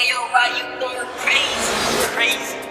Ayo, why you going crazy? Crazy.